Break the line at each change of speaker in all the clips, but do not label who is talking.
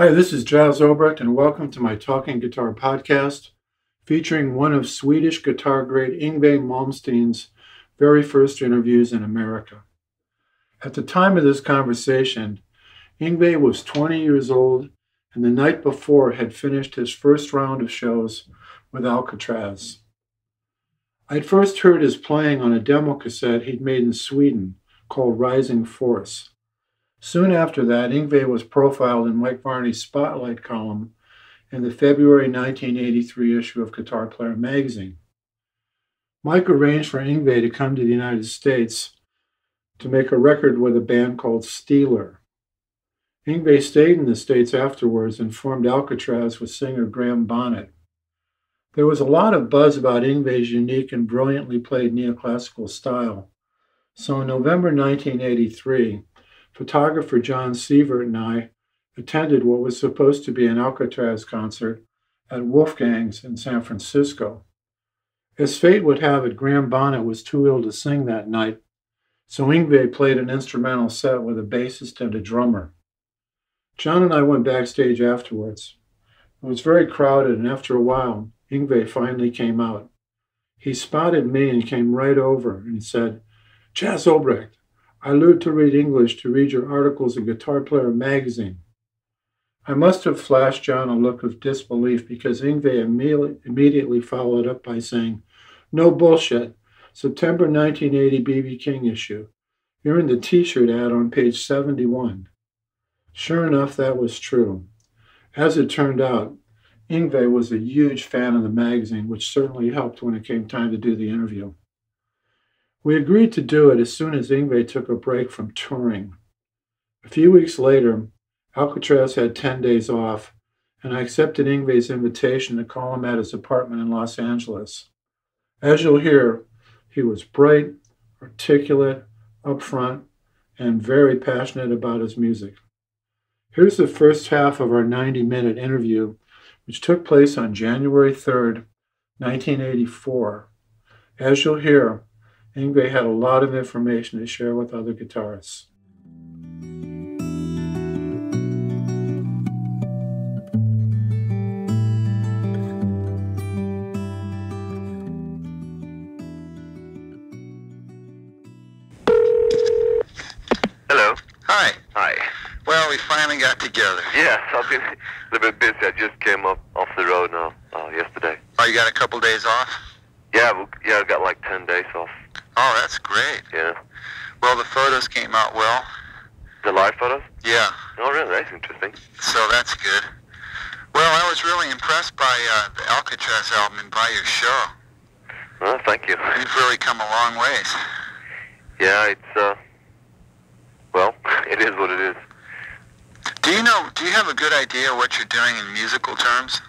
Hi, this is Jas Obrecht, and welcome to my Talking Guitar podcast featuring one of Swedish guitar great Yngwie Malmsteen's very first interviews in America. At the time of this conversation, Yngwie was 20 years old and the night before had finished his first round of shows with Alcatrazz. I'd first heard his playing on a demo cassette he'd made in Sweden called Rising Force. Soon after that, Yngwie was profiled in Mike Varney's Spotlight column in the February 1983 issue of Guitar Player magazine. Mike arranged for Yngwie to come to the United States to make a record with a band called Steeler. Yngwie stayed in the States afterwards and formed Alcatrazz with singer Graham Bonnet. There was a lot of buzz about Yngwie's unique and brilliantly played neoclassical style. So in November 1983, photographer Jon Sievert and I attended what was supposed to be an Alcatrazz concert at Wolfgang's in San Francisco. As fate would have it, Graham Bonnet was too ill to sing that night, so Yngwie played an instrumental set with a bassist and a drummer. Jon and I went backstage afterwards. It was very crowded, and after a while, Yngwie finally came out. He spotted me and came right over and said, Jas Obrecht, I learned to read English to read your articles in Guitar Player magazine. I must have flashed Jon a look of disbelief because Yngwie immediately followed up by saying, No bullshit. September 1980 BB King issue. You're in the t shirt ad on page 71. Sure enough, that was true. As it turned out, Yngwie was a huge fan of the magazine, which certainly helped when it came time to do the interview. We agreed to do it as soon as Yngwie took a break from touring. A few weeks later, Alcatrazz had 10 days off, and I accepted Yngwie's invitation to call him at his apartment in Los Angeles. As you'll hear, he was bright, articulate, upfront, and very passionate about his music. Here's the first half of our 90 minute interview, which took place on January 3rd, 1984. As you'll hear, Yngwie had a lot of information to share with other guitarists.
Hello.
Hi.
Hi.
Well, we finally got together.
Yes, I've been a little bit busy. I just came up off the road now, uh, yesterday.
Oh, you got a couple days off?
Yeah, well, yeah, I got like 10 days off.
Oh, that's great.
Yeah.
Well, the photos came out well.
The live photos?
Yeah,
Oh, really? That's interesting.
so that's good. Well, I was really impressed by uh, the Alcatrazz album and by your show.
Well, thank you.
You've really come a long ways.
Yeah, it's, uh, well, it is what it is.
Do you know, do you have a good idea what you're doing in musical terms?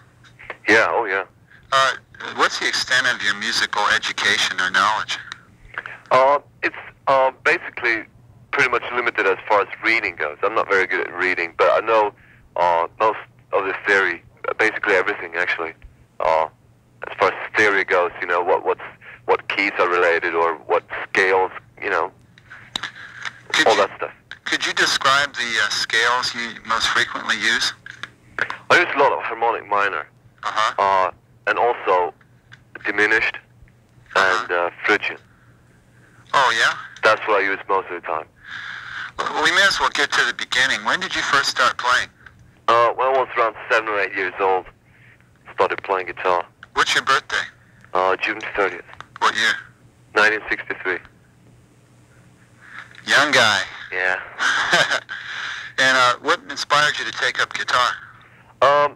Yeah, oh, yeah.
Uh, what's the extent of your musical education or knowledge?
Uh, it's, uh, basically pretty much limited as far as reading goes. I'm not very good at reading, but I know, uh, most of the theory, basically everything, actually. Uh, as far as theory goes, you know, what, what's, what keys are related or what scales, you know,
Could
all
you,
that stuff.
could you describe the uh, scales you most frequently use?
I use a lot of harmonic minor,
Uh-huh.
uh, and also diminished and uh, Phrygian.
Oh, yeah?
That's what I use most of the time.
Well, we may as well get to the beginning. When did you first start playing?
Uh, when I was around seven or eight years old, started playing guitar.
What's your birthday?
Uh, June 30th,
What year?
1963.
Young guy.
Yeah.
and uh, what inspired you to take up guitar?
Um,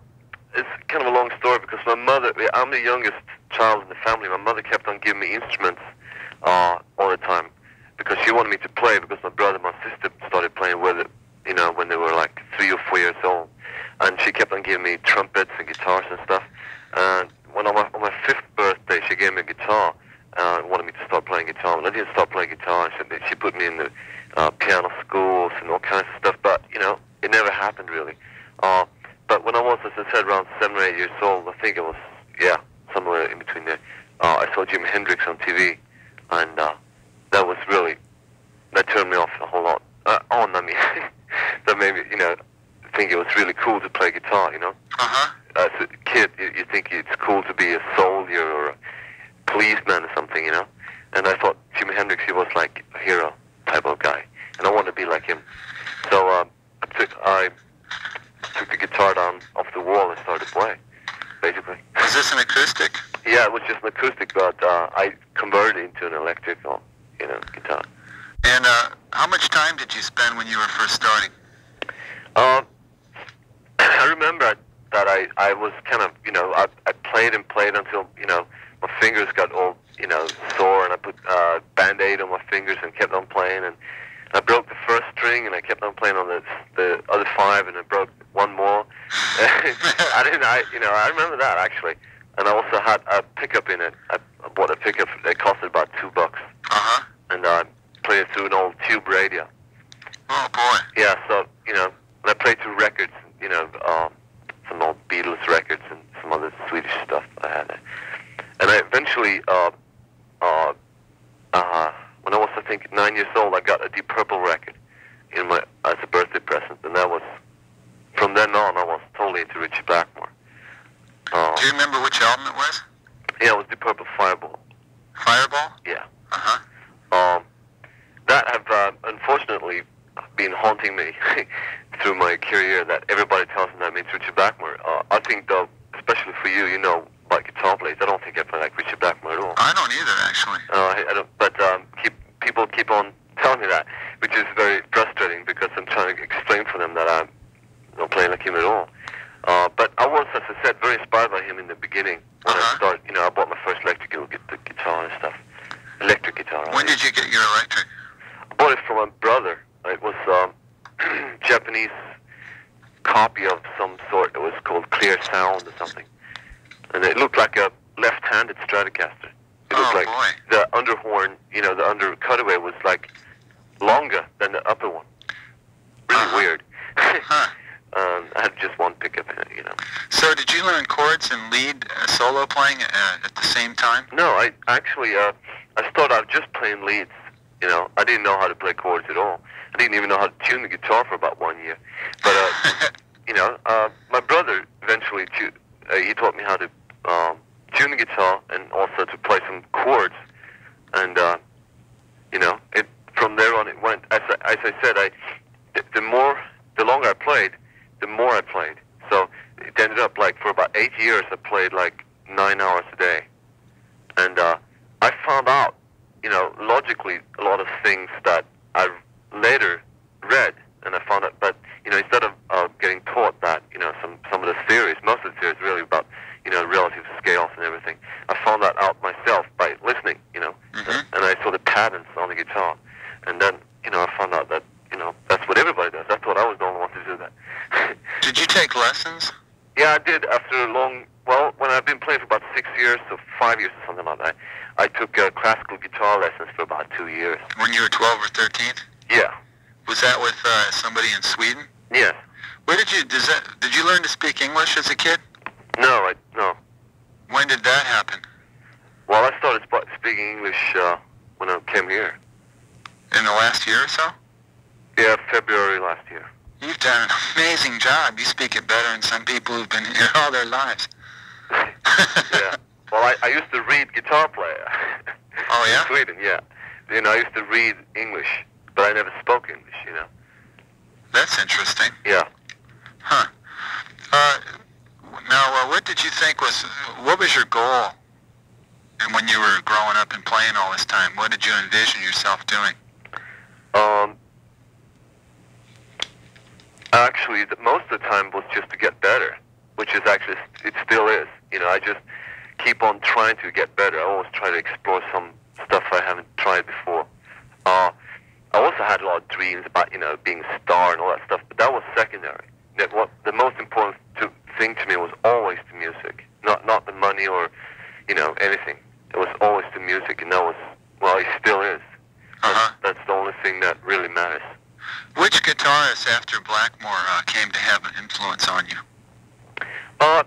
it's kind of a long story because my mother, I'm the youngest child in the family. My mother kept on giving me instruments uh, all the time because she wanted me to play because my brother and my sister started playing with it, you know, when they were like three or four years old. And she kept on giving me trumpets and guitars and stuff. And when on my, on my fifth birthday, she gave me a guitar uh, and wanted me to start playing guitar. And I didn't start playing guitar. She, she put me in the uh, piano schools and all kinds of stuff. But, you know, it never happened really. Uh, but when I was, as I said, around seven or eight years old, I think it was, yeah, somewhere in between there, uh, I saw Jimi Hendrix on TV, and uh, that was really, that turned me off a whole lot. Uh, on, I mean, that made me, you know, think it was really cool to play guitar, you know.
Uh huh.
As a kid, you, you think it's cool to be a soldier or a policeman or something, you know. And I thought Jimi Hendrix, he was like a hero type of guy, and I want to be like him. So uh, I, took, I took the guitar down off the wall and started playing, basically.
Was this an acoustic?
Yeah, it was just an acoustic, but uh, I converted it into an electrical, you know, guitar.
And uh, how much time did you spend when you were first starting?
Um, I remember that I, I was kind of, you know, I, I played and played until, you know, my fingers got all, you know, sore, and I put uh, Band-Aid on my fingers and kept on playing, and I broke the first string, and I kept on playing on the the other five, and I broke one more. I didn't, I, you know, I remember that actually, and I also had a pickup in it. I bought a pickup. It costed about two bucks,
Uh huh.
and I played it through an old tube radio.
Oh boy.
Yeah, so you know, and I played through records, you know, um, some old Beatles records and some other Swedish stuff I had. And I eventually, uh, uh, uh, when I was I think nine years old, I got a Deep Purple record in my as a birthday present, and that was from then on I was totally into Ritchie Blackmore. Uh,
Do you remember which album it was?
yeah, it was Deep Purple Fireball.
Fireball.
Yeah.
Uh huh.
Um, that have uh, unfortunately been haunting me through my career. That everybody tells me that means Richard Blackmore. Uh, I think though, especially for you, you know, about guitar players, I don't think I play like Richard Blackmore at all.
I don't either, actually.
Uh, I, I don't, but um, keep people keep on telling me that, which is very frustrating because I'm trying to explain to them that I'm not playing like him at all. Uh, but I was, as I said, very inspired by him in the beginning when I
Uh-huh.
started. You know, I bought my first electric guitar and stuff, electric guitar.
When did you get your electric?
I bought it from my brother. It was um, Japanese copy of some sort. It was called Clear Sound or something, and it looked like a left-handed Stratocaster. It
Oh,
looked like
boy.
the underhorn, you know, the under cutaway was like longer than the upper one. Really
Uh-huh.
weird.
Huh.
um, I had just one pickup in it, you know.
So did you learn chords and lead uh, solo playing uh, at the same time?
No, I actually uh, I started out just playing leads. You know, I didn't know how to play chords at all. I didn't even know how to tune the guitar for about one year. But uh, you know, uh, my brother eventually tu- uh, he taught me how to um, tune the guitar and also to play some chords. And uh, you know, it from there on it went. As I, as I said, I the, the more the longer I played, the more I played. So it ended up like for about eight years I played like nine hours a day. And uh, I found out, you know, logically a lot of things that I later read, and I found out. But you know, instead of uh, getting taught that, you know, some some of the theories, most of the theories really about, you know, relative scales and everything. I found that out myself by listening, you know,
Mhm.
and I saw the patterns on the guitar, and then you know I found out that you know that's what everybody does. That's what I was the only one to do that.
Did you take lessons?
Yeah, I did after a long. Well, when I've been playing for about six years, so five years or something like that, I took uh, classical guitar lessons for about two years.
When you were 12 or 13?
Yeah.
Was that with uh, somebody in Sweden?
Yes.
Where did you does that, did you learn to speak English as a kid?
No, I no.
When did that happen?
Well, I started sp- speaking English uh, when I came here.
In the last year or so?
Yeah, February last year.
You've done an amazing job. You speak it better than some people who've been here all their lives.
yeah. Well, I, I used to read guitar player.
Oh, yeah?
In Sweden, yeah. You know, I used to read English, but I never spoke English. You know.
That's interesting.
Yeah.
Huh. Uh, now, uh, what did you think was, what was your goal? And when you were growing up and playing all this time, what did you envision yourself doing?
Um, actually, the, most of the time was just to get better, which is actually it still is. You know, I just keep on trying to get better. I always try to explore some stuff I haven't tried before. Uh, I also had a lot of dreams about you know being a star and all that stuff, but that was secondary. That what the most important to, thing to me was always the music, not not the money or you know anything. It was always the music, and that was well, it still is.
Uh-huh.
That's the only thing that really matters.
Which guitarist after Blackmore uh, came to have an influence on you?
Uh,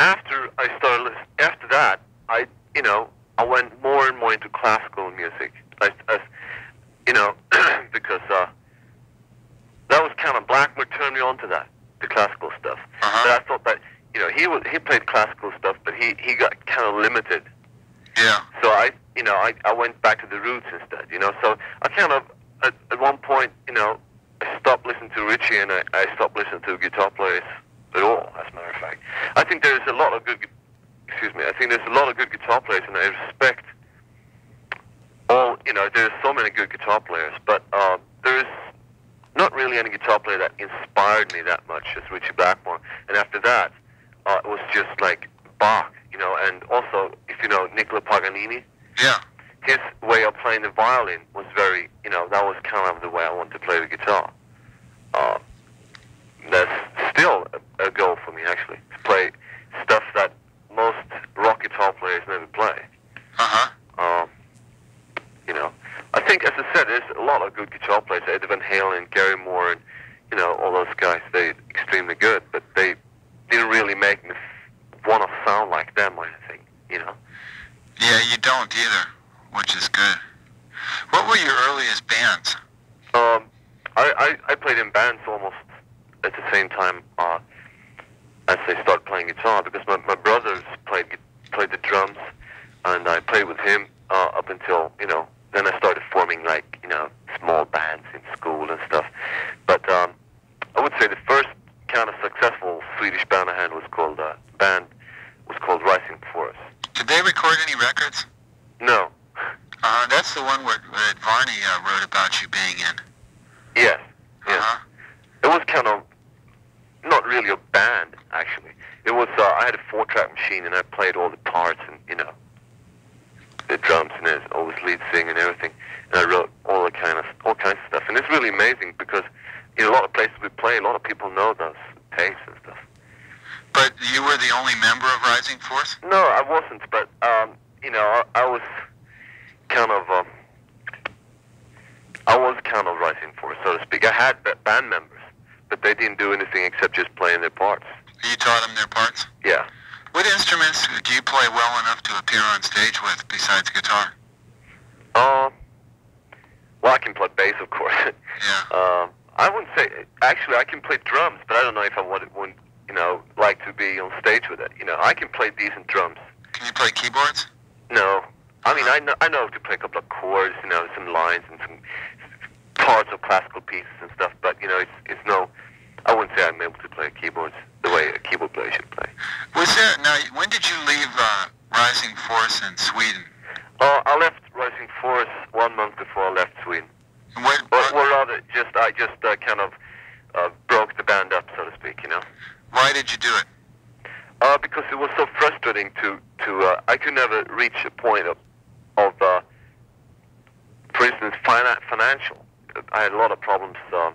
after I started, after that, I, you know, I went more and more into classical music. I, I you know, because uh, that was kind of Blackmore turned me on to that the classical stuff.
Uh-huh.
But I thought that you know he was he played classical stuff, but he he got kind of limited.
Yeah.
So I you know I I went back to the roots instead. You know, so I kind of at, at one point you know I stopped listening to Ritchie and I, I stopped listening to guitar players at all. As a matter of fact, I think there's a lot of good. Excuse me. I think there's a lot of good guitar players, and I respect. You know, there's so many good guitar players, but uh, there's not really any guitar player that inspired me that much as Ritchie Blackmore. And after that, uh, it was just like Bach, you know. And also, if you know Nicola Paganini,
Yeah.
his way of playing the violin was very, you know, that was kind of the way I wanted to play the guitar. Uh, that's still a, a goal for me, actually, to play stuff that most rock guitar players never play.
Uh-huh.
Um, you know, I think, as I said, there's a lot of good guitar players. Eddie Van Halen, Gary Moore, and you know all those guys. They're extremely good, but they didn't really make me want to sound like them or anything. You know.
Yeah, you don't either, which is good. What were your earliest bands?
Um, I, I I played in bands almost at the same time uh, as I started playing guitar because my my brothers played played the drums, and I played with him uh, up until you know. Then I started forming like you know small bands in school and stuff. But um, I would say the first kind of successful Swedish band I had was called uh, band was called Rising Force.
Did they record any records?
No,
Uh, that's the one where, that Varney uh, wrote about you being in.
yes, yes.
Uh-huh.
It was kind of not really a band actually. It was uh, I had a four track machine and I played all the parts and you know the drums and all this lead singing and everything. And I wrote all the kind of all kinds of stuff. And it's really amazing because in a lot of places we play, a lot of people know those tapes and stuff.
But you were the only member of Rising Force?
No, I wasn't, but um, you know, I, I was kind of um, I was kind of rising force, so to speak. I had band members, but they didn't do anything except just playing their parts.
You taught them their parts?
Yeah.
What instruments do you play well enough to appear on stage with besides guitar?
Um. Well, I can play bass, of course.
Yeah.
um, I wouldn't say. Actually, I can play drums, but I don't know if I would, would, you know, like to be on stage with it. You know, I can play decent drums.
Can you play keyboards?
No, I mean, I know, I know to play a couple of chords, you know, some lines and some parts of classical pieces and stuff. But you know, it's it's no. I wouldn't say I'm able to play keyboards the way a keyboard player should play.
Was there now? When did you leave uh, Rising Force in Sweden?
Uh, I left Rising Force one month before I left Sweden.
What,
Or, or rather, just I just uh, kind of uh, broke the band up, so to speak. You know.
why did you do it?
Uh, because it was so frustrating to to uh, I could never reach a point of of uh, for instance finan- financial. I had a lot of problems uh,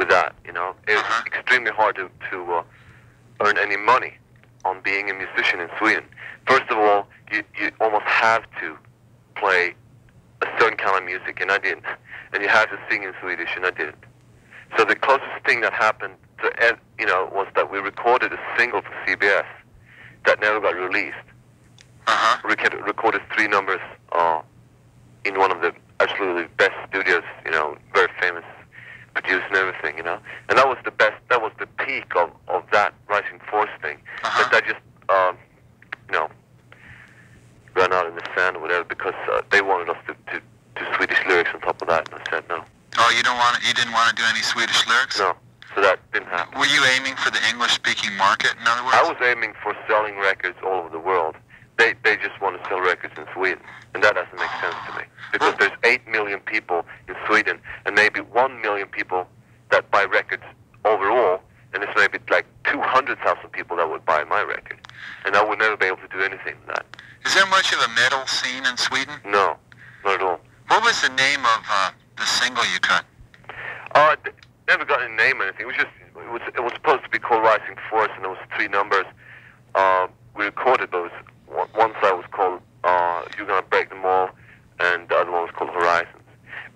with that. You know, it was
Uh-huh.
extremely hard to to uh, earn any money on being a musician in Sweden. First of all, you you almost have to play a certain kind of music, and I didn't. And you have to sing in Swedish, and I didn't. So the closest thing that happened to you know, was that we recorded a single for CBS that never got released.
Uh-huh.
We rec- recorded three numbers uh, in one of the absolutely best studios, you know, very famous, produced and everything, you know. And that was the best. That was the peak of, of that Rising Force thing.
Uh-huh.
But that just, um, you know, ran out in the sand or whatever because uh, they wanted us to, to do Swedish lyrics on top of that, and I said no,
Oh, you don't want you didn't want to do any Swedish lyrics?
no. So that didn't happen.
Were you aiming for the English-speaking market? In other words,
I was aiming for selling records all over the world. They they just want to sell records in Sweden, and that doesn't make sense to me because there's eight million people in Sweden, and maybe one million people that buy records overall, and there's maybe like two hundred thousand people that would buy my record, and I would never be able to do anything with that.
Is there much of a metal scene in Sweden?
No, not at all.
What was the name of uh, the single you cut?
Uh, d- never got a name or anything. It was just it was it was supposed to be called Rising Force, and it was three numbers. Uh, we recorded those. One one side was called uh, You're Gonna Break Them All, and the other one was called Horizons.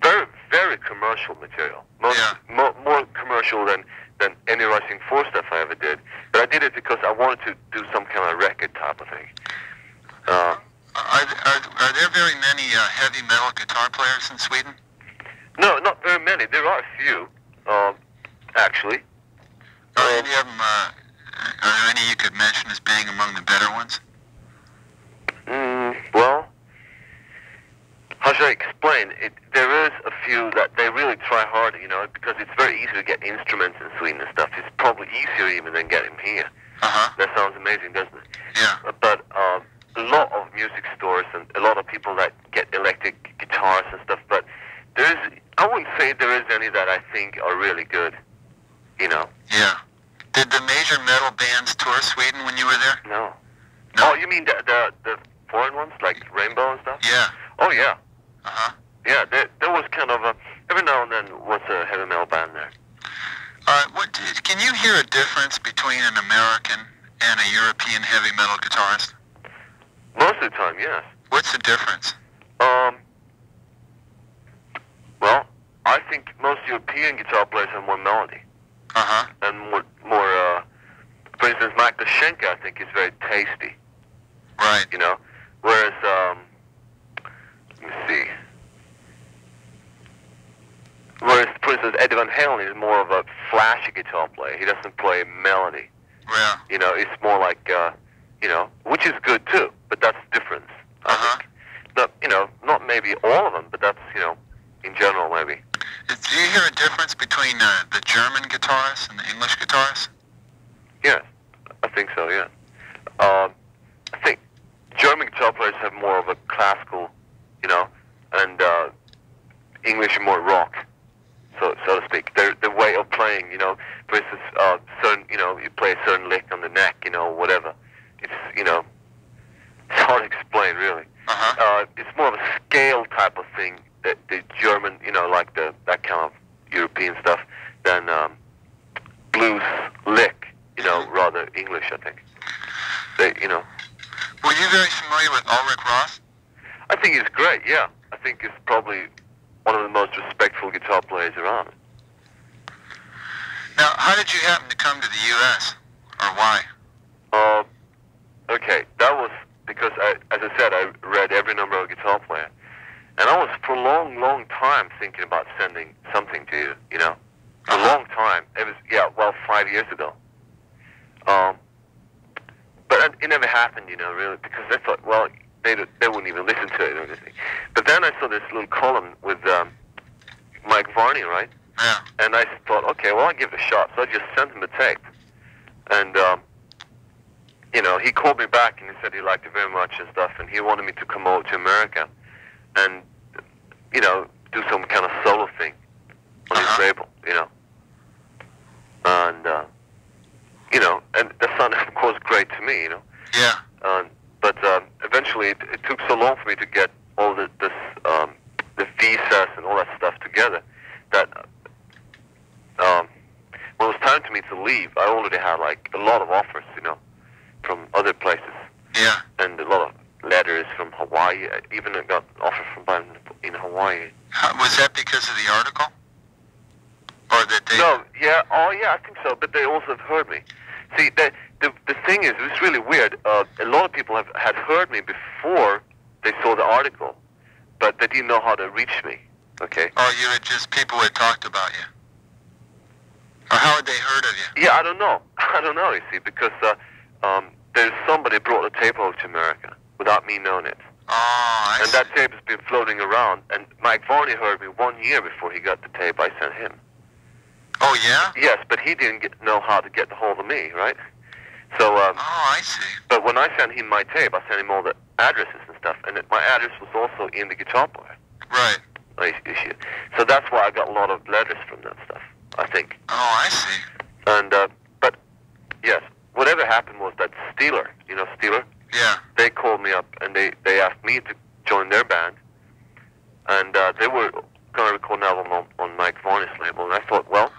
Very very commercial material. Most,
Yeah.
mo- more commercial than than any Rising Force stuff I ever did. But I did it because I wanted to do some kind of record type of thing. Uh,
Are, are, are there very many uh, heavy metal guitar players in Sweden?
no, not very many. There are a few, um, actually.
Are any of them, uh, are there any you could mention as being among the better ones?
Mm, well, how should I explain? It, there is a few that they really try hard, you know, because it's very easy to get instruments in Sweden and stuff. It's probably easier even than getting them here.
Uh-huh.
That sounds amazing, doesn't it?
Yeah.
Uh, But um, a lot of music stores and a lot of people that get electric guitars and stuff. But there's, I wouldn't say there is any that I think are really good. You know,
Yeah. Did the major metal bands tour Sweden when you were there?
no.
No.
Oh, you mean the the, the foreign ones like Rainbow and stuff?
Yeah.
Oh yeah,
Uh-huh.
yeah. There, there was kind of a every now and then was a heavy metal band there.
All right. What can you hear a difference between an American and a European heavy metal guitarist?
Most of the time, yes.
What's the difference?
Um. Well, I think most European guitar players have more melody
Uh-huh.
and more more. Uh, for instance, Michael Schenker, I think, is very tasty.
Right.
You know, whereas um, let me see. Whereas, for instance, Eddie Van Halen is more of a flashy guitar player. He doesn't play melody.
Yeah.
You know, it's more like, uh, you know, which is good too, but that's the difference. I
Uh-huh.
think. Not, you know, not maybe all of them, but that's, you know, in general maybe.
Do you hear a difference between uh, the German guitarists and the English guitarists?
Yeah, I think so. Yeah. Um, I think German guitar players have more of a classical, you know, and uh, English are more rock, so so to speak. Their the way of playing, you know, for instance, uh, certain, you know, you play a certain lick on the neck, you know, whatever. It's you know, it's hard to explain really.
Uh-huh.
Uh, it's more of a scale type of thing that the German, you know, like the that kind of European stuff, than um, blues lick, you know, rather English, I think. They, you know,
Were you very familiar with Ulrich Roth?
I think he's great. Yeah, I think he's probably one of the most respectful guitar players around.
Now, how did you happen to come to the U.S. or why?
Uh, okay, that was because, I, as I said, I read every number of guitar player, and I was for a long, long time thinking about sending something to you. You know, for a
Uh-huh.
long time. It was yeah, well, five years ago. Um, but it- never happened. You know, really, because I thought, well, they they wouldn't even listen to it or anything. But then I saw this little column with um, Mike Varney, right?
Yeah.
And I thought, okay, well, I'll give it a shot. So I just sent him a tape. And, um, you know, he called me back and he said he liked it very much and stuff. And he wanted me to come over to America and, you know, do some kind of solo thing on
Uh-huh.
his label, you know. And, uh, you know, and that sounded, of course, great to me, you know.
Yeah.
Um, but um, eventually, it, it took so long for me to get all the this um, the visas and all that stuff together that um, when it was time to me to leave, I already had like a lot of offers, you know, from other places
Yeah.
and a lot of letters from Hawaii. I even got an offer from band in Hawaii.
Was that because of the article? Or that they...
No, yeah, oh yeah, I think so. But they also have heard me. See, the the, the thing is, it's really weird. Uh, a lot of people have had heard me before they saw the article, but they didn't know how to reach me. Okay.
Or you had just people had talked about you? Or how had they heard of you?
Yeah, I don't know. I don't know. You see, because uh, um, there's somebody brought the tape over to America without me knowing it,
Oh,
and that tape has been floating around. And Mike Varney heard me one year before he got the tape I sent him.
Oh, yeah?
Yes, but he didn't get, know how to get a hold of me, right? So um,
Oh, I see.
But when I sent him my tape, I sent him all the addresses and stuff, and it, my address was also in the guitar player
Right.
So that's why I got a lot of letters from that stuff. I think.
Oh, I see.
And uh, but yes, whatever happened was that Steeler, you know Steeler,
Yeah.
they called me up and they they asked me to join their band, and uh, they were going to record an album on, on Mike Varney's label, and I thought, well,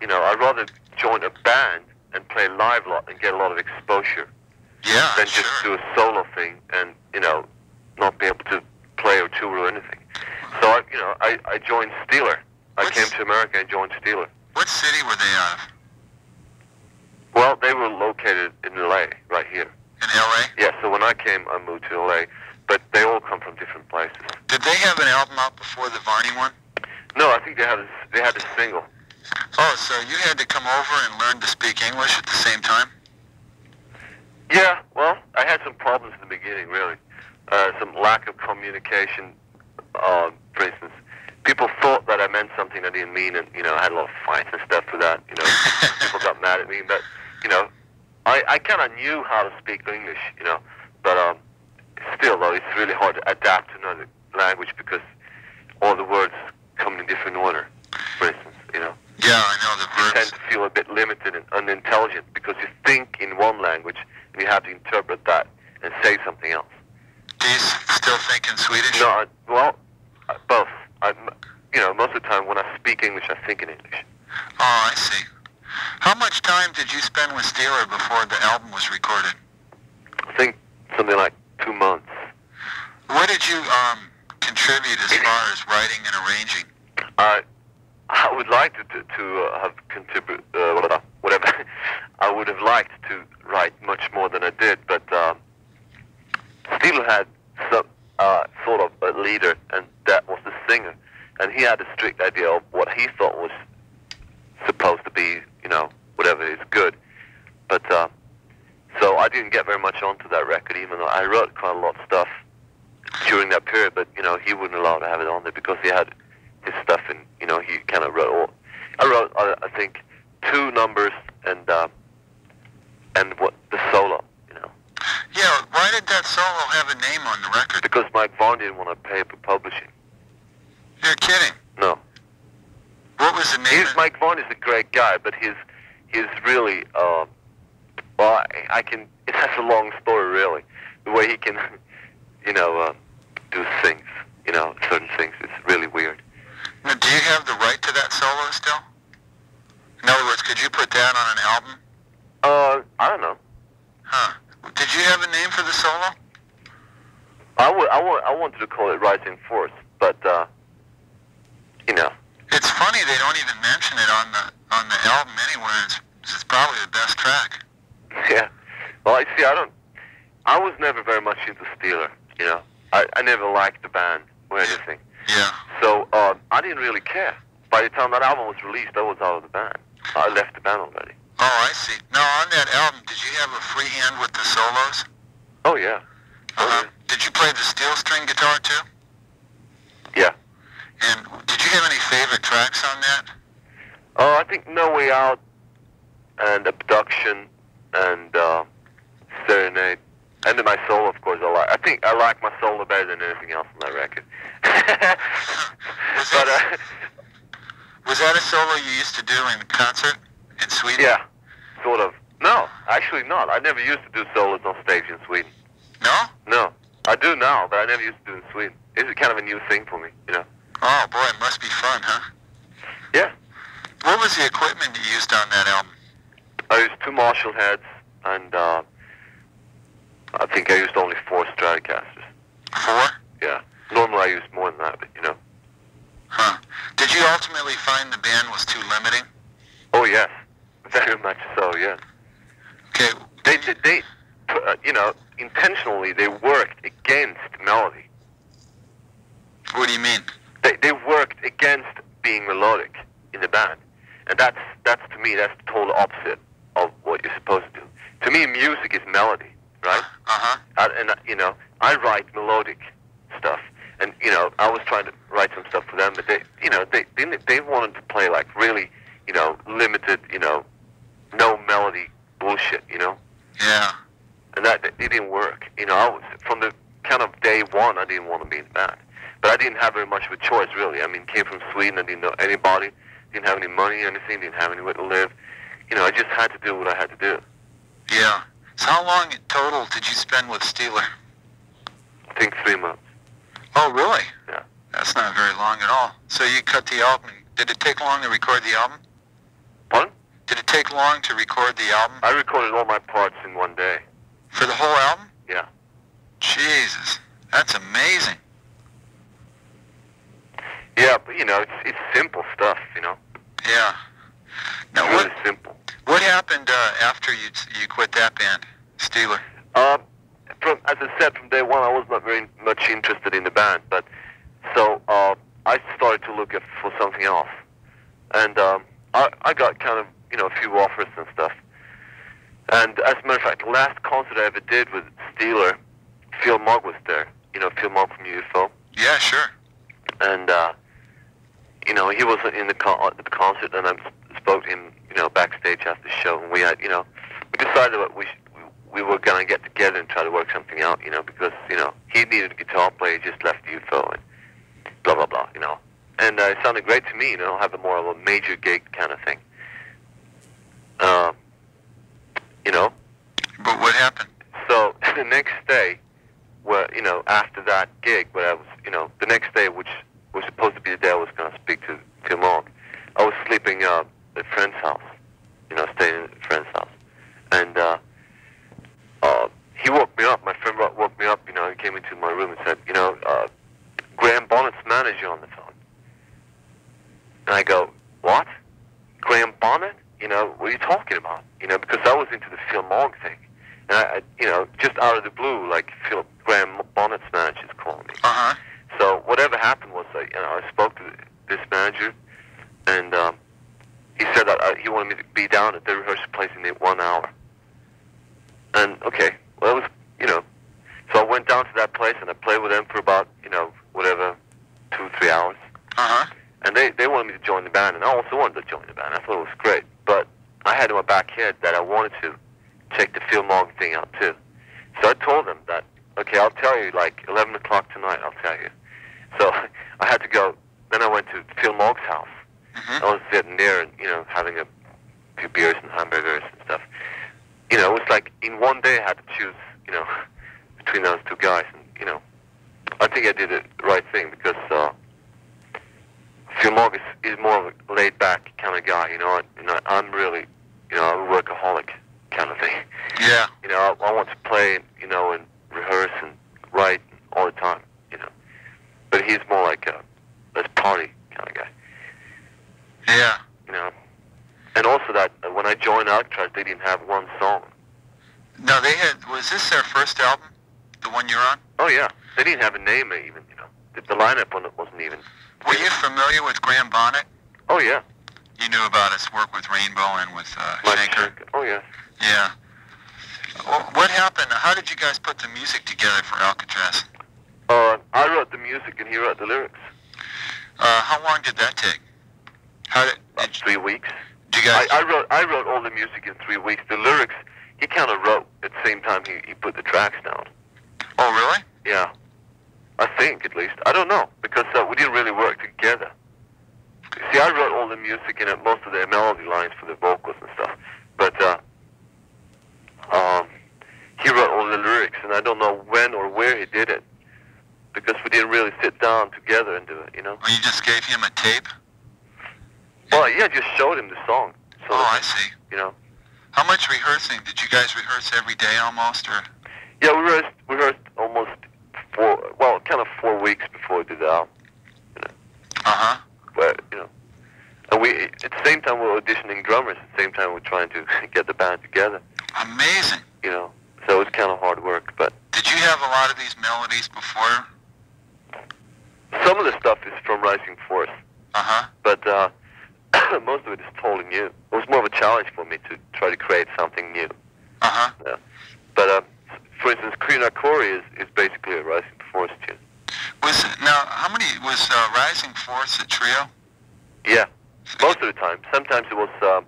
you know, I'd rather join a band and play live a lot and get a lot of exposure
Yeah,
than
sure.
just do a solo thing and you know not be able to play or tour or anything. So I, you know, I, I joined Steeler. I
What's-
came to America and joined Steeler.
What city were they out of?
Well, they were located in LA, right here.
In L.A.?
Yeah. So when I came, I moved to LA, but they all come from different places.
Did they have an album out before the Varney one?
No, I think they had a, they had a single.
Oh, so you had to come over and learn to speak English at the same time?
Yeah, well, I had some problems in the beginning, really. Uh, some lack of communication. Uh, for instance, people thought that I meant something I didn't mean, and you know, I had a lot of fights and stuff for that. You know, people got mad at me, but you know, I I kind of knew how to speak English, you know, but um, still though, it's really hard to adapt to another language because all the words come in different order. For instance, you know
Yeah, I know the
you tend to feel a bit limited and unintelligent because you think in one language and you have to interpret that and say something else.
Do you still think in Swedish?
No, I, well, uh, both. I, you know, most of the time when I speak English, I think in English.
Oh, I see. How much time did you spend with Steeler before the album was recorded?
I think something like two months.
What did you um, contribute as far as writing and arranging?
I, I would like to to, to uh, have contribute uh, whatever. I would have liked to write much more than I did, but um, Steeler had some uh, sort of a leader, and that was the singer, and he had a strict idea of what he thought was supposed to be, you know, whatever is good. But uh, so I didn't get very much onto that record, even though I wrote quite a lot of stuff during that period. But you know, he wouldn't allow to have it on there because he had his stuff and You know, he kind of wrote all. I wrote, uh, I think, two numbers and uh, and what the solo. You know,
Yeah, why did that solo have a name on the record?
because Mike Varney didn't want to pay for publishing.
You're kidding.
No,
What was the name?
he's Mike Varney is a great guy, but he's he's really uh, well. I, I can. It has a long story, really. The way he can, you know, uh, do things. You know, certain things. It's really weird.
Now, do you have the right to that solo still? In other words, could you put that on an album?
Uh, I don't know.
Huh. Did you have a name for the solo?
I would. I want. I wanted to call it Rising Force, but uh, you know,
It's funny they don't even mention it on the on the album anywhere. It's, it's probably the best track.
yeah. Well, I see. I don't. I was never very much into Steeler. You know, I, I never liked the band or anything.
Yeah.
So uh, I didn't really care. By the time that album was released, I was out of the band. I left the band already.
Oh, I see. Now, on that album, did you have a free hand with the solos?
Oh yeah. Oh,
Uh-huh. Did you play the steel string guitar too?
Yeah.
And did you have any favorite tracks on that?
Oh, I think No Way Out and Abduction and uh, Serenade. And then my solo, of course, I like. I think I like my solo better than anything else on that record.
Was
but
that,
uh,
was that a solo you used to do in concert in Sweden?
yeah, sort of. No, actually not. I never used to do solos on stage in Sweden.
No?
No, I do now, but I never used to do it in Sweden. It's kind of a new thing for me, you know.
Oh, boy, it must be fun, huh?
Yeah.
What was the equipment you used on that album?
I used two Marshall heads, and uh, I think I used only four Stratocasters.
Four?
Yeah. Normally I use more than that, but you know.
Huh. Did you ultimately find the band was too limiting?
Oh yes, very much so. Yeah.
Okay.
They did. They, uh, you know, intentionally they worked against melody.
What do you mean?
They they worked against being melodic in the band, and that's that's to me that's the total opposite of what you're supposed to do. To me, music is melody, right?
Uh-huh.
I, and uh, you know, I write melodic stuff, and you know, I was trying to write some stuff for them, but they, you know, they they they wanted to play like really, you know, limited, you know, no melody bullshit, you know,
Yeah.
and that it didn't work. You know, I was from the kind of day one, I didn't want to be in band, but I didn't have very much of a choice really. I mean, came from Sweden, I didn't know anybody, didn't have any money, anything, didn't have anywhere to live. You know, I just had to do what I had to do.
Yeah. So how long in total did you spend with Steeler?
I think three months.
Oh, really?
Yeah.
That's not very long at all. So you cut the album. Did it take long to record the album?
Pardon?
Did it take long to record the album?
I recorded all my parts in one day.
For the whole album?
Yeah.
Jesus. That's amazing.
Yeah, but you know, it's it's simple stuff. You know,
Yeah. Now,
really
what,
simple.
What happened uh, after you you quit that band, Steeler?
Um, from as I said from day one, I was not very much interested in the band, but so uh, I started to look at, for something else, and um, I, I got kind of, you know, a few offers and stuff. And as a matter of fact, the last concert I ever did with Steeler, Phil Mogg was there. You know, Phil Mogg from UFO.
Yeah, sure.
And, uh, you know, he wasn't in the, con- the concert, and I spoke to him, you know, backstage after the show, and we had, you know, we decided that we, we were going to get together and try to work something out, you know, because, you know, he needed a guitar player, just left UFO, and blah, blah, blah, you know. And uh, it sounded great to me, you know, have a more of a major gig kind of thing. Uh, you know,
But what happened?
so the next day, well, you know, after that gig, where I was, you know, the next day, which was supposed to be the day I was going to speak to Tim Long, I was sleeping uh, a friend's house, you know, staying at a friend's house, and uh, uh, he woke me up. My friend woke me up. You know, he came into my room and said, you know, uh, Graham Bonnet's manager on the phone. And I go, what? Graham Bonnet? You know, what are you talking about? You know, because I was into the Phil Mogg thing. And I, I, you know, just out of the blue, like Phil Graham Bonnet's manager's calling me.
Uh huh.
So whatever happened was, I, you know, I spoke to this manager, and um, he said that uh, he wanted me to be down at the rehearsal place in one hour. And okay, well, it was, you know, so I went down to that place and I played with them for about, you know, whatever, two, three hours.
Uh huh.
And they, they wanted me to join the band, and I also wanted to join the band. I thought it was great. But I had in my back head that I wanted to check the Phil Mogg thing out, too. So I told them that, okay, I'll tell you, like, 11 o'clock tonight, I'll tell you. So I had to go. Then I went to Phil Mogg's house.
Hmm
I was sitting there and, you know, having a few beers and hamburgers and stuff. You know, it was like in one day I had to choose, you know, between those two guys. And, you know, I think I did the right thing because uh, Phil Mogg is, more of a laid back kind of guy, you know. And, know, I'm really, you know, a workaholic kind of thing.
Yeah.
You know, I, I want to play, you know, and rehearse and write all the time, you know. But he's more like a, a party kind of guy
Yeah.
you know. And also that uh, when I joined Alcatrazz, they didn't have one song.
No, they had. Was this their first album? The one you're on?
Oh yeah, they didn't have a name even. You know, the, the lineup on it wasn't even.
Were you familiar with Graham Bonnet?
Oh yeah,
You knew about his work with Rainbow and with uh,
Mike
Schenker.
Schenker. Oh yeah.
Yeah. Well, what happened? How did you guys put the music together for Alcatrazz?
Uh, I wrote the music and he wrote the lyrics.
Uh, how long did that take? How did, did,
three weeks.
did you
I,
guys?
I wrote I wrote all the music in three weeks. The lyrics he kind of wrote at the same time he, he put the tracks down.
oh, really?
Yeah, I think at least. I don't know because uh, we didn't really work together. See, I wrote all the music and uh, most of the melody lines for the vocals and stuff, but uh, um, he wrote all the lyrics, and I don't know when or where he did it because we didn't really sit down together and do it. You know?
Or you just gave him a tape?
Well, yeah, I just showed him the song. So
Oh, I see.
you know,
How much rehearsing? Did you guys rehearse every day almost, or?
yeah, we rehearsed, we rehearsed almost four, well, kind of four weeks before we did the album.
Uh huh.
but you know, and we at the same time we're auditioning drummers. At the same time we're trying to get the band together.
Amazing.
You know, so it's kind of hard work. But
Did you have a lot of these melodies before?
some of the stuff is from Rising Force,
Uh huh.
but uh, most of it is totally new. It was more of a challenge for me to try to create something new.
Uh huh. Yeah.
But uh, for instance, Kree Nakoorie is, is basically a Rising Force tune.
Was now how many was uh, Rising Force a trio?
Yeah, most of the time. Sometimes it was um,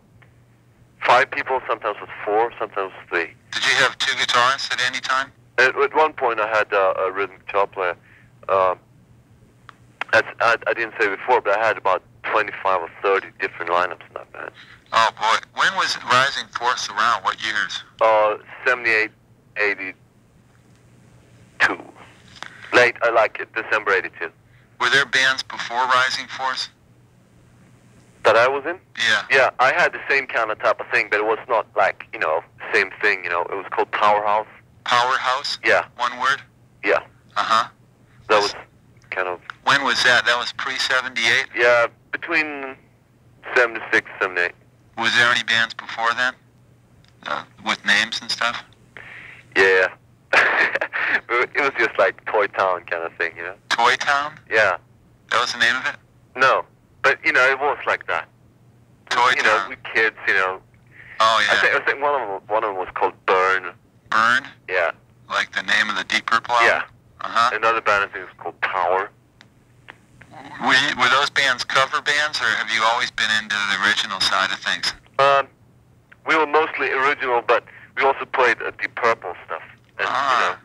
five people. Sometimes it was four. Sometimes it was three.
Did you have two guitarists at any time?
At, at one point, I had uh, a rhythm guitar player. Um, I, I didn't say before, but I had about 25 or 30 different lineups in that band.
Oh boy, when was Rising Force around? What years?
Uh, 78, 82. Late, I like it, December 82.
Were there bands before Rising Force?
That I was in?
Yeah.
Yeah, I had the same kind of type of thing, but it was not like, you know, same thing, you know. It was called Powerhouse.
Powerhouse.
Yeah,
One word.
yeah.
Uh huh.
That was kind of,
When was that? That was pre '78.
yeah, between 76 78.
Was there any bands before then? Uh, with names and stuff?
Yeah. it was just like Toy Town kind of thing, you know?
Toy Town?
Yeah.
That was the name of it?
No. But, you know, it was like that.
Toy
you know,
Town.
with kids, you know.
Oh
I think
yeah.
I think one of them one of them was called Burn.
Burn,
Yeah,
like the name of the Deep Purple album.
yeah.
Uh huh.
Another band I think was called Power.
Were, were those bands cover bands, or have you always been into the original side of things?
Um, we were mostly original, but we also played uh, Deep Purple stuff, and
Ah.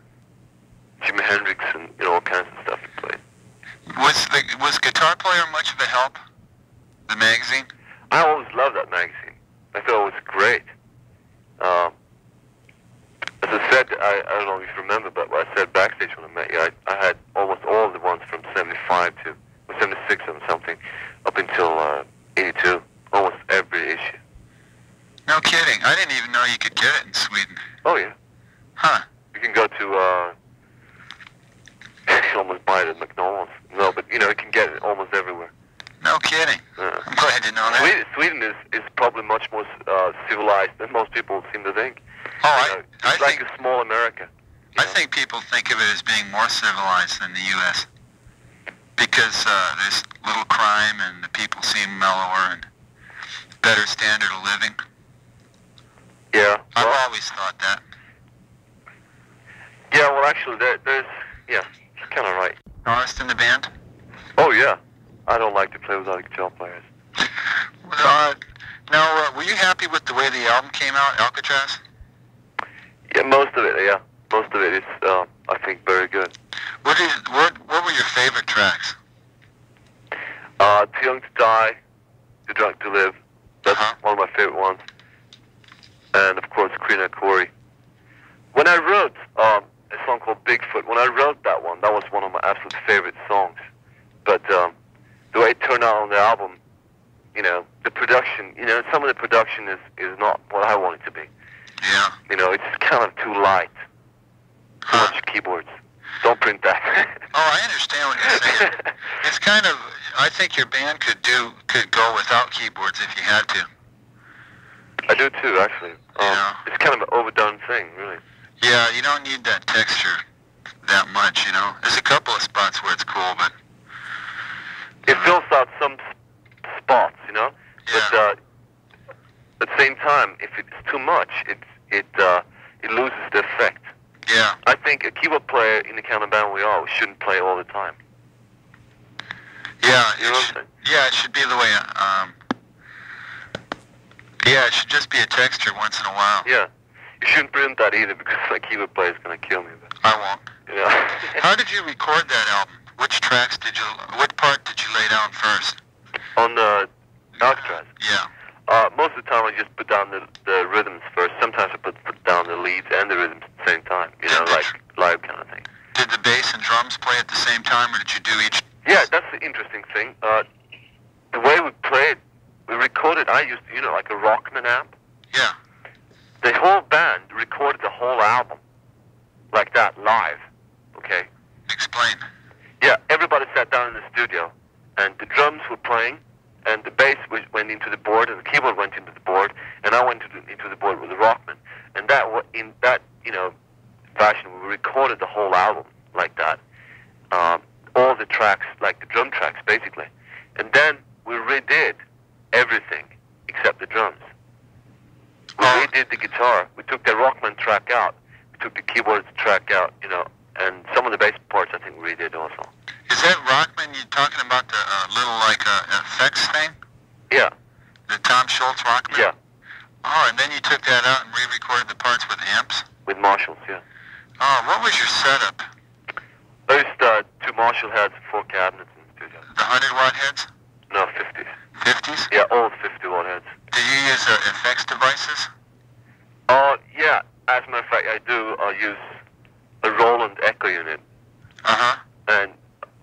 you know, Jimi Hendrix and you know all kinds of stuff we played.
Was the was Guitar Player much of a help? The magazine.
I always loved that magazine. I thought it was great. Um, as I said, I, I don't know if you remember, but what I said backstage when I met you, I, I had almost all the ones from 75 to, 76 or something, up until uh, 82. Almost every issue.
No kidding. I didn't even know you could get it in Sweden.
Oh, yeah.
Huh.
You can go to, uh, you can almost buy it at McDonald's. No, but, you know, you can get it almost everywhere.
No kidding.
Uh,
I'm glad to know that.
Sweden, Sweden is, is probably much more uh, civilized than most people seem to think.
Oh,
You
I,
know,
I
it's like
think
a small America.
I
know?
think people think of it as being more civilized than the U.S. because uh, there's little crime and the people seem mellower and better standard of living.
Yeah.
I've
Well,
always thought that.
yeah. Well, actually, there, there's yeah, it's kind of right.
Honest in the band.
Oh yeah. I don't like to play without guitar players.
Uh, now, uh, were you happy with the way the album came out, Alcatrazz?
Yeah, most of it. Yeah, most of it is, uh, I think, very good.
What is what What were your favorite tracks?
Uh, Too Young to Die, Too Drunk to Live. That's
Uh-huh.
one of my favorite ones. And of course, Kree Nakoorie. When I wrote um, a song called Bigfoot, when I wrote that one, that was one of my absolute favorite songs. But um, the way it turned out on the album, you know, the production, you know, some of the production is, is not what I want it to be.
Yeah.
You know, it's kind of too light, too
Huh.
much keyboards. Don't print that.
Oh, I understand what you're saying. It's kind of. I think your band could do could go without keyboards if you had to.
I do too, actually. Um,
Yeah.
It's kind of an overdone thing, really.
Yeah, you don't need that texture that much, you know. There's a couple of spots where it's cool, but
It fills out some spots, you know. But
yeah,
uh, at the same time, if it's too much, it it uh, it loses the effect.
Yeah,
I think a keyboard player in the kind of band we are shouldn't play all the time.
yeah.
You know
It should, yeah, it should be the way. Um, yeah, it should just be a texture once in a while.
Yeah. You shouldn't print that either because my keyboard player is gonna kill me. But,
I won't.
know.
How did you record that album? Which tracks did you? What part did you lay down first?
On the Alcatrazz.
Yeah.
Uh, most of the time, I just put down the, the rhythms first. Sometimes I put, put down the leads and the rhythms same time. You know, like live kind of thing.
Did the bass and drums play at the same time, or did you do each?
Yeah, that's the interesting thing. Uh, the way we played, we recorded. I used, you know, like a Rockman amp.
Yeah.
The whole band recorded the whole album like that live. Okay.
Explain.
Yeah, everybody sat down in the studio, and the drums were playing, and the bass went into the board, and the keyboard went into the board, and I went into the, into the board with the Rockman, and that in that you know fashion, we recorded the whole album like that, um, all the tracks, like the drum tracks, basically, and then we redid everything except the drums. We redid the guitar. We took the Rockman track out. We took the keyboard track out, you know, and some of the bass parts I think we redid also.
Is that Rockman you're talking about the uh, little like uh, effects thing?
Yeah,
The Tom Scholz Rockman?
yeah,
Oh, and then you took that out and re-recorded the parts with amps?
With Marshalls, yeah.
Oh, what was your setup?
Used uh, two Marshall heads four cabinets in the studio.
The 100 watt heads?
No, 50s.
50s?
Yeah, all 50 watt heads.
Do you use uh, effects devices?
Oh, yeah, as a matter of fact, I do I use a Roland Echo unit,
Uh-huh.
and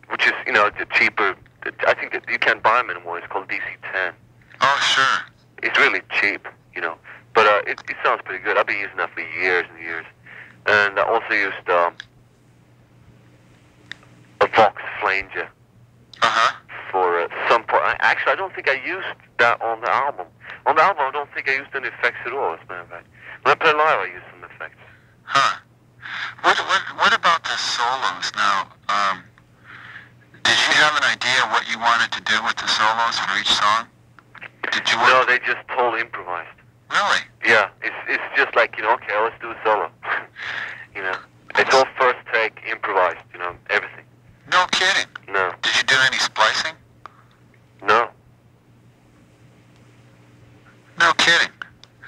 which is, you know, the cheaper. I think that you can't buy them anymore. It's called DC-10.
Oh, sure.
It's really cheap, you know, but uh, it, it sounds pretty good. I've been using that for years and years. And I also used um, a Vox Flanger
Uh-huh.
for uh, some part. I, actually, I don't think I used that on the album. On the album, I don't think I used any effects at all, as a matter of fact. When I play live, I use some effects.
Huh. What, what, what about the solos now? Um, did you have an idea what you wanted to do with the solos for each song? Did you?
No, they just totally improvised.
Really?
Yeah, it's it's just like you know, okay, let's do a solo. you know, it's all first take, improvised. You know, everything.
No kidding.
No,
Did you do any splicing?
no.
No kidding.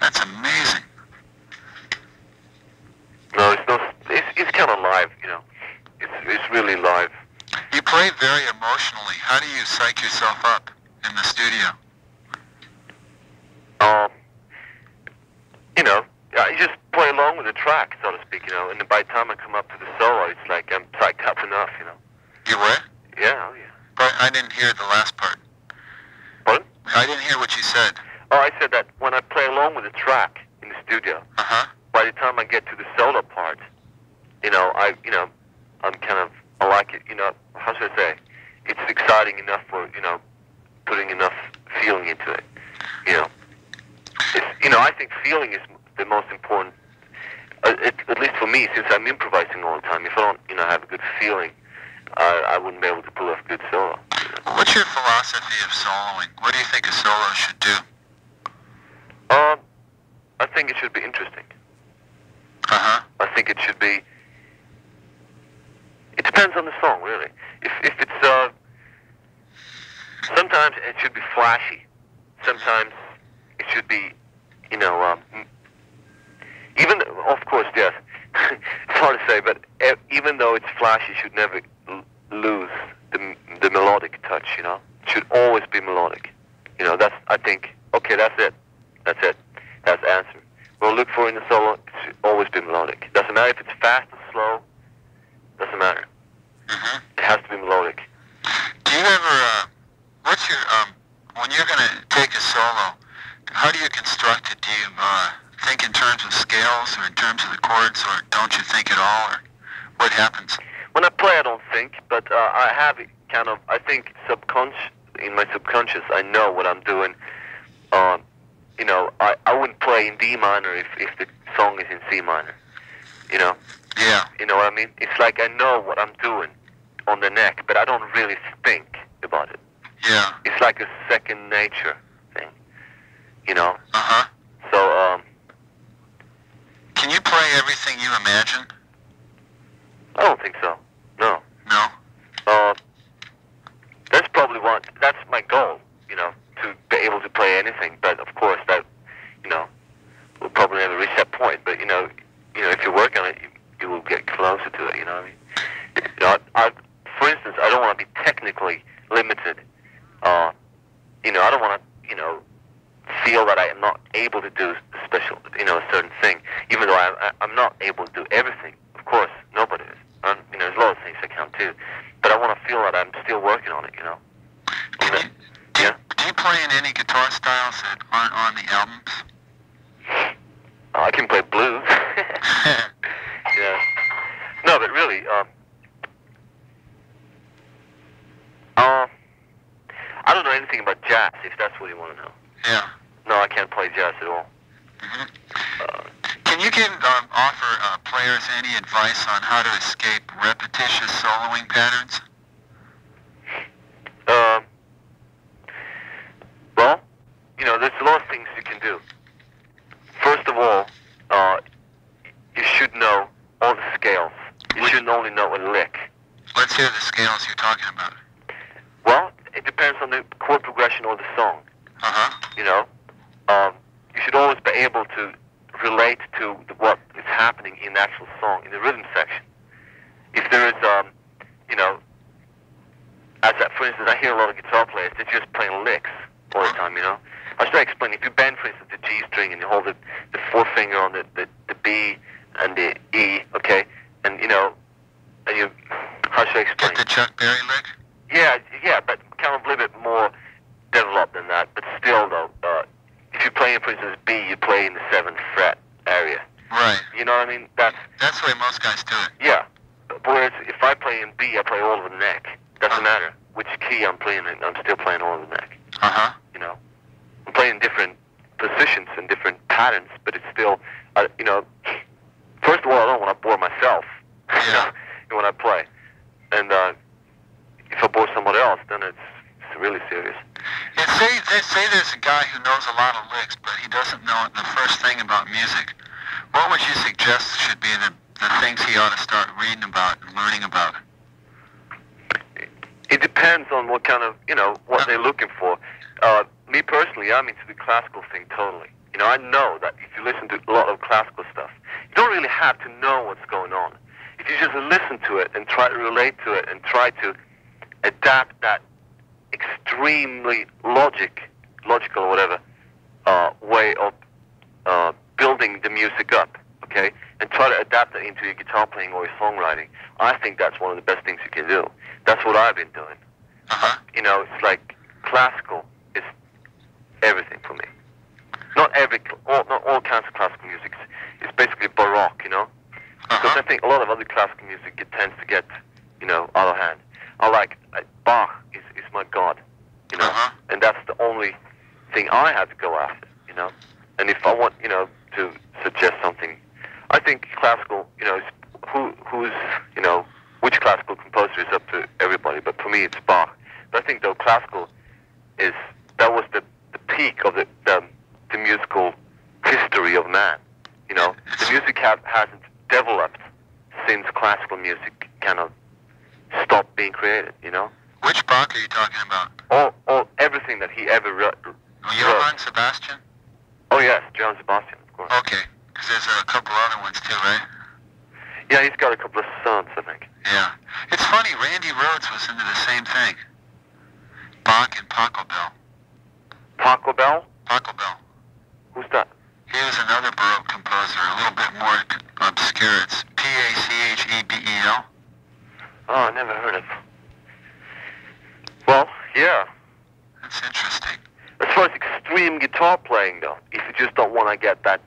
That's amazing.
No, it's not. It's, it's kind of live, you know. It's it's really live.
You play very emotionally. How do you psych yourself up in the studio?
Um, you know, I just play along with the track, so to speak, you know. And then by the time I come up to the solo, it's like I'm psyched up enough, you know.
You what?
Yeah, oh yeah.
But I didn't hear the last part.
Pardon?
I didn't hear what you said.
Oh, I said that when I play along with the track in the studio,
Uh huh.
by the time I get to the solo part, you know, I, you know, I'm kind of, I like it, you know, how should I say? It's exciting enough for, you know, putting enough feeling into it, you know. It's, you know, I think feeling is the most important, uh, it, at least for me, since I'm improvising all the time. If I don't, you know, have a good feeling, I, I wouldn't be able to pull off good solo.
What's your philosophy of soloing? What do you think a solo should do?
Um, I think it should be interesting.
Uh huh.
I think it should be. It depends on the song, really. If if it's uh, sometimes it should be flashy. Sometimes it should be, you know, um, even of course, yes. it's hard to say, but even though it's flashy, it should never l- lose the the melodic touch. You know, it should always be melodic. You know, that's I think. Okay, that's it. That's it. That's the answer. We'll look for in the solo. It should always be melodic. Doesn't matter if it's fast or slow. Doesn't matter.
hmm
It has to be melodic.
Do you ever? Uh, what's your um? When you're gonna take a solo, how do you construct it? Do you uh, think in terms of scales or in terms of the chords, or don't you think at all, or what happens?
When I play, I don't think, but uh, I have it kind of. I think subconscious in my subconscious, I know what I'm doing. Um, you know, I, I wouldn't play in D minor if if the song is in C minor. You know,
Yeah.
you know what I mean? It's like I know what I'm doing on the neck, but I don't really think about it.
Yeah.
It's like a second nature thing. You know.
Uh huh.
So um,
Can you play everything you imagine?
I don't think so. No.
No.
Uh, that's probably one. That's my goal. You know, to be able to play anything. But of course, that you know, we'll probably never reach that point. But you know, you know, if you work on it, you, you will get closer to it. You know what I mean? You know, I, I, for instance, I don't want to be technically limited. Uh, you know, I don't want to, you know, feel that I am not able to do a special, you know, a certain thing, even though I, I, I'm not able to do everything. Of course, nobody is. Um, you know, there's a lot of things I can't do, but I want to feel that I'm still working on it. You know.
Can you, do, you,
Yeah.
do you play in any guitar styles that aren't on the albums?
Uh, I can play blues. yeah. No, but really, um, uh, I don't know anything about jazz. If that's what you want to know.
yeah.
Play jazz at all.
hmm
Uh,
Can you give um, offer uh, players any advice on how to escape repetitious soloing patterns?
Um, well, you know, there's a lot of things you can do. First of all, uh, you should know all the scales. You shouldn't only know a lick.
Let's hear the scales you're talking about.
Well, it depends on the chord progression or the song.
Uh huh.
You know, um, you should always be able to relate to the, what is happening in the actual song, in the rhythm section. If there is, um, you know, as a, for instance, I hear a lot of guitar players, they're just playing licks all the time, you know. I'll try to explain. If you bend, for instance, the G string and you hold the, the forefinger on the, the, the B and the E, okay, and, you know, and you, how should I explain?
Get the Chuck Berry lick?
Yeah, yeah, but kind of a little bit more developed than that. But still, though, uh, if you play, for instance, B, you play in the seventh fret area.
Right.
You know what I mean? That's
That's the way most guys do it.
yeah. Whereas if I play in B, I play all over the neck. Doesn't matter which key I'm playing in. I'm still playing all over the neck.
Uh huh.
You know, I'm playing different positions and different patterns, but it's still, uh, you know. First of all, I don't want to bore myself. You know, when I play, and if I bore somebody else, then it's, it's really serious.
And say, say say there's a guy who knows a lot of licks, but he doesn't know the first thing about music. What would you suggest should be the, the things he ought to start reading about and learning about?
It depends on what kind of, you know, what they're looking for. Uh, me personally, I'm into the classical thing totally. You know, I know that if you listen to a lot of classical stuff, you don't really have to know what's going on. If you just listen to it and try to relate to it and try to adapt that extremely logic, logical or whatever, uh, way of uh, building the music up, okay, and try to adapt it into your guitar playing or your songwriting, I think that's one of the best things you can do. That's what I've been doing.
Uh-huh.
You know, it's like classical is everything for me. Not every, all, not all kinds of classical music. It's, basically baroque, you know. Because
Uh-huh.
I think a lot of other classical music it tends to get, you know, out of hand. I like uh, Bach is my god, you know,
Uh-huh.
and that's the only thing I have to go after, you know. And if I want, you know, to suggest something, I think classical, you know, who who's, you know, which classical composer is up to everybody. But for me, it's Bach. But I think though classical is that was the the peak of the the, the musical history of man. You know, the music have, hasn't developed since classical music kind of stopped being created. You know,
Which Bach are you talking about?
all all everything that he ever wrote.
Johann Sebastian?
Oh yes, John Sebastian, of course.
Okay, because there's a couple other ones too, right?
Yeah, he's got a couple of sons, I think.
Yeah. It's funny, Randy Rhoads was into the same thing. Bach and Pachelbel.
Paco Bell,
Pachelbel.
who's that?
He was another Baroque composer, a little bit more obscure. It's P-A-C-H-E-B-E-L.
Oh, I never heard of. Well, yeah.
That's interesting.
As far as extreme guitar playing, though, if you just don't want to get that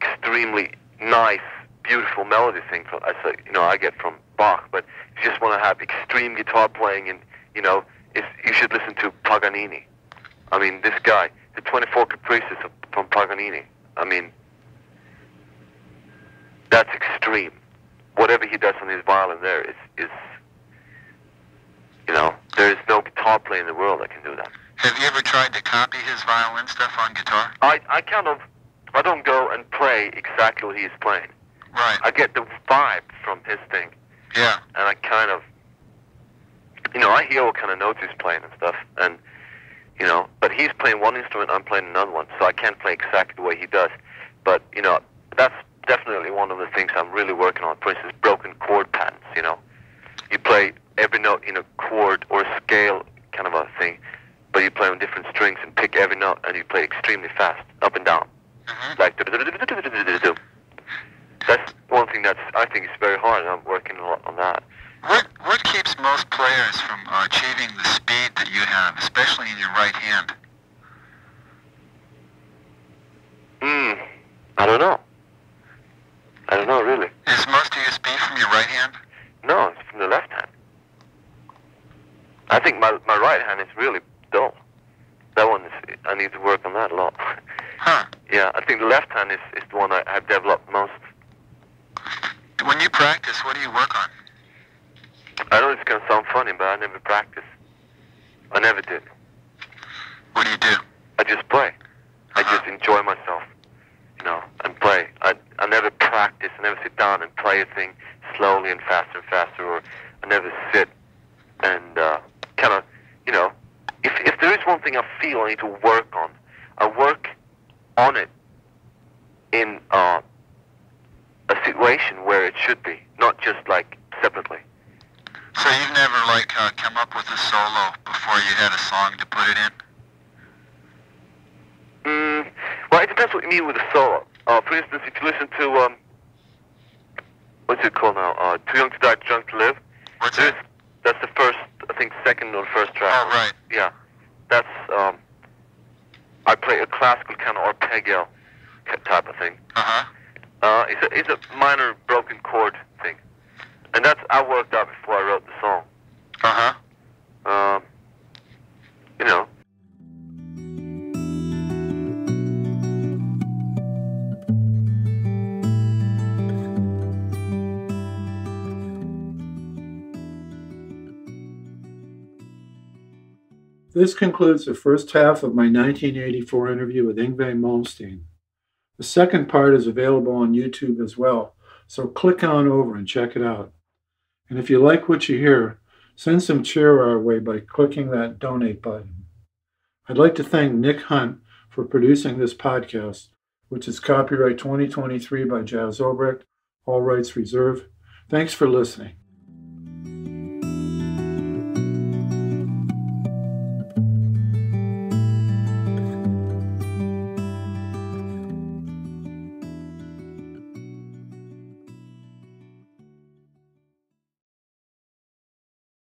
extremely nice, beautiful melody thing, from, I say, uh, you know, I get from Bach, but if you just want to have extreme guitar playing, and you know, you should listen to Paganini. I mean, this guy, the 24 Caprices from Paganini. I mean, that's extreme. Whatever he does on his violin there is, is, you know, there is no guitar player in the world that can do that.
Have you ever tried to copy his violin stuff on guitar?
I, I kind of, I don't go and play exactly what he's playing.
Right.
I get the vibe from his thing,
Yeah.
and I kind of, you know, I hear what kind of notes he's playing and stuff, and, you know, but he's playing one instrument, I'm playing another one, so I can't play exactly the way he does. But, you know, that's definitely one of the things I'm really working on. For instance, broken chord patterns, you know. You play every note in a chord or a scale kind of a thing, but you play on different strings and pick every note, and you play extremely fast, up and down
hmm
like that's one thing that's I think is very hard, and I'm working a lot on that.
What what keeps most players from uh, achieving the speed that you have, especially in your right hand?
Hmm, I don't know. I don't know really.
Is most of your speed from your right hand?
No, it's from the left hand. I think my my right hand is really dull. That one is I need to work on that a lot.
Huh.
yeah, I think the left hand is, is the one I have developed most.
When you practice, what do you work on?
I know it's gonna sound funny, but I never practice. I never did.
What do you do?
I just play. I
Uh-huh.
just enjoy myself, you know, and play. I I never practice. I never sit down and play a thing slowly and faster and faster, or I never sit and uh, kind of, you know, if if there is one thing I feel I need to work on, I work on it in uh, a situation where it should be, not just like separately.
So you've never like uh, come up with a solo before you had a song to put it in?
Mm, well, it depends what you mean with a solo. Uh, for instance, if you listen to um, what's it called now? Uh, Too Young to Die, Too Young to Live.
What's
There's,
that?
that's the first, I think, second or first track.
Oh, right.
Yeah, that's um, I play a classical kind of arpeggio type of thing.
Uh-huh.
Uh, it's a it's a minor broken chord thing, and that's I worked out before I wrote the song.
Uh-huh.
Um, you know,
This concludes the first half of my 1984 interview with Yngwie Malmsteen. The second part is available on YouTube as well, so click on over and check it out. And if you like what you hear, send some cheer our way by clicking that donate button. I'd like to thank Nick Hunt for producing this podcast, which is copyright 2023 by Jas Obrecht, all rights reserved. Thanks for listening.